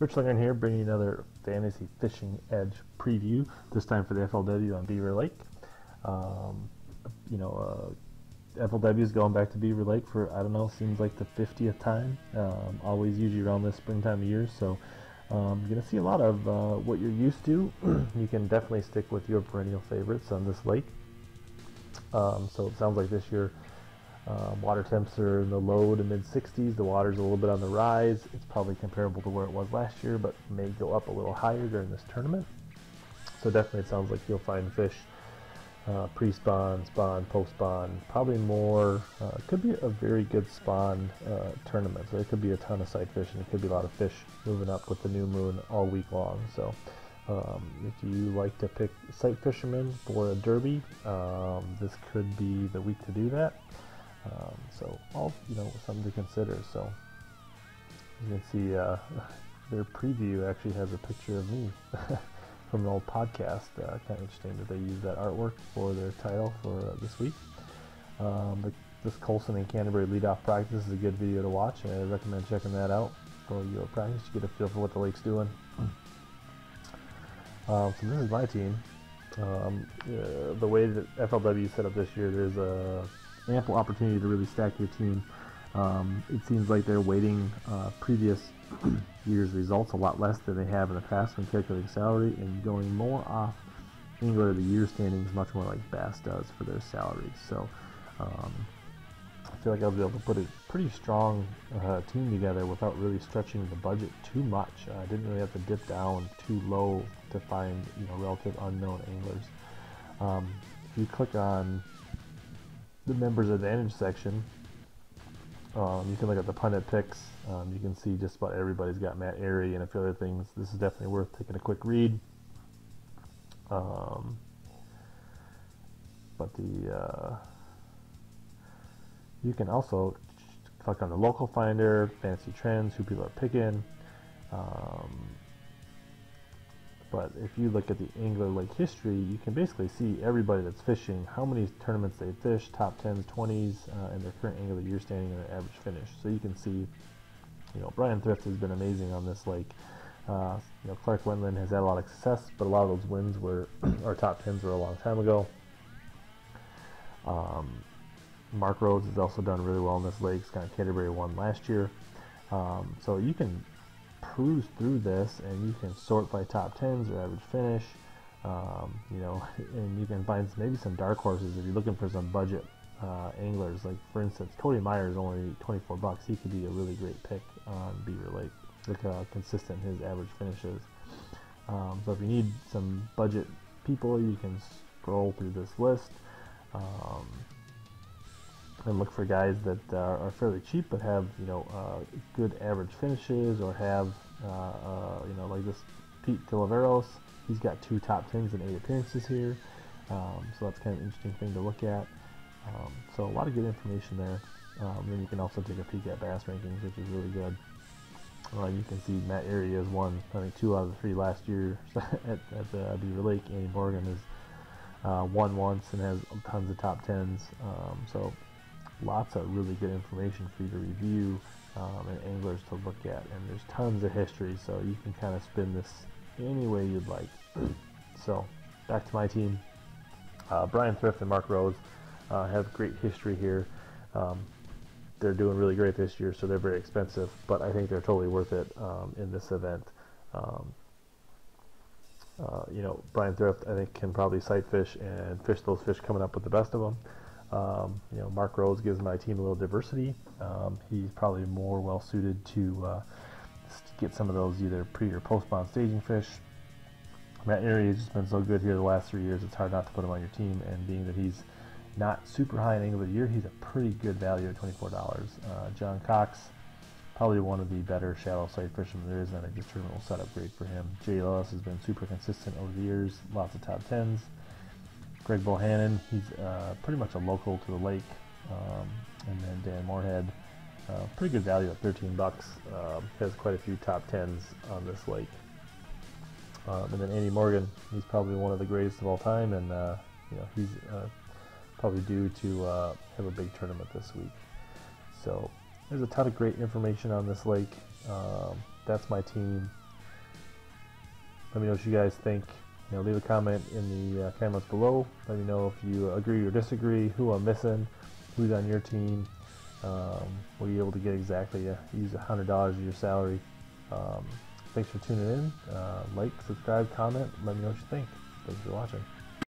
Rich Lindgren here, bringing you another Fantasy Fishing Edge preview. This time for the FLW on Beaver Lake. Um, you know, uh, FLW is going back to Beaver Lake for I don't know, seems like the 50th time. Um, always usually around this springtime of year, so um, you're gonna see a lot of uh, what you're used to. you can definitely stick with your perennial favorites on this lake. Um, so it sounds like this year um, water temps are in the low to mid 60s. The water's a little bit on the rise. It's probably comparable to where it was last year, but may go up a little higher during this tournament. So definitely it sounds like you'll find fish uh, pre-spawn, spawn, post-spawn, probably more. Uh, could be a very good spawn uh, tournament. So it could be a ton of sight fish, and it could be a lot of fish moving up with the new moon all week long. So um, if you like to pick sight fishermen for a derby, um, this could be the week to do that. Um, so all you know something to consider. So you can see uh, their preview actually has a picture of me from an old podcast. Uh, kind of interesting that they use that artwork for their title for uh, this week. Um, this Colson and Canterbury leadoff practice is a good video to watch, and I recommend checking that out for your practice. You get a feel for what the lake's doing. Um, so this is my team. Um, uh, the way that FLW set up this year, there's a ample opportunity to really stack your team. Um, it seems like they're weighting uh, previous year's results a lot less than they have in the past when calculating salary and going more off Angler of the Year standings, much more like Bass does for their salaries. So um, I feel like I'll be able to put a pretty strong uh, team together without really stretching the budget too much. Uh, I didn't really have to dip down too low to find you know relative unknown anglers. Um, if you click on the members advantage section, um, you can look at the pundit picks. Um, you can see just about everybody's got Matt Arey and a few other things. This is definitely worth taking a quick read. Um, but the uh, you can also click on the local finder, fancy trends, who people are picking. Um, but if you look at the Angler Lake history, you can basically see everybody that's fishing, how many tournaments they fish, top 10s, 20s, uh, and their current Angler Year standing and their average finish. So you can see, you know, Bryan Thrift has been amazing on this lake. Uh, you know, Clark Wendlandt has had a lot of success, but a lot of those wins were, or top 10s were a long time ago. Um, Mark Rose has also done really well in this lake. Scott Canterbury won last year. Um, so you can cruise through this and you can sort by top 10s or average finish um, you know and you can find maybe some dark horses if you're looking for some budget uh, anglers. Like for instance Cody Meyer is only 24 bucks. He could be a really great pick on Beaver Lake look how consistent his average finish is um, so if you need some budget people you can scroll through this list um, and look for guys that uh, are fairly cheap but have you know uh, good average finishes or have uh, uh you know like this Pete Tilaveros he's got two top tens and eight appearances here. Um, so that's kind of an interesting thing to look at. Um, so a lot of good information there. Um, then you can also take a peek at bass rankings which is really good. Uh, you can see Matt Arey has won I think two out of the three last year at, at the Beaver Lake. Andy Morgan has uh, won once and has tons of top tens. Um, so lots of really good information for you to review um, and anglers to look at. And there's tons of history so you can kind of spin this any way you'd like. So back to my team. Uh, Bryan Thrift and Mark Rose uh, have great history here. Um, they're doing really great this year so they're very expensive but I think they're totally worth it um, in this event. Um, uh, you know Bryan Thrift I think can probably sight fish and fish those fish coming up with the best of them um, you know, Mark Rose gives my team a little diversity. Um, he's probably more well suited to uh, get some of those either pre or post spawn staging fish. Matt Arey has just been so good here the last three years, it's hard not to put him on your team. And being that he's not super high in angle of the year, he's a pretty good value at $24. Uh, John Cox, probably one of the better shallow sight fishermen there is, and I think this tournament will set up great for him. Jay Yelas has been super consistent over the years, lots of top tens. Greg Bohannon, he's uh, pretty much a local to the lake. Um, and then Dan Morehead, uh, pretty good value at 13 bucks. Uh, has quite a few top tens on this lake. Um, and then Andy Morgan, he's probably one of the greatest of all time, and uh, you know he's uh, probably due to uh, have a big tournament this week. So there's a ton of great information on this lake. Um, that's my team. let me know what you guys think. You know, leave a comment in the uh, comments below. Let me know if you agree or disagree, who I'm missing, who's on your team. Um, were you able to get exactly uh, use $100 of your salary? Um, thanks for tuning in. Uh, like, subscribe, comment. Let me know what you think. Thanks for watching.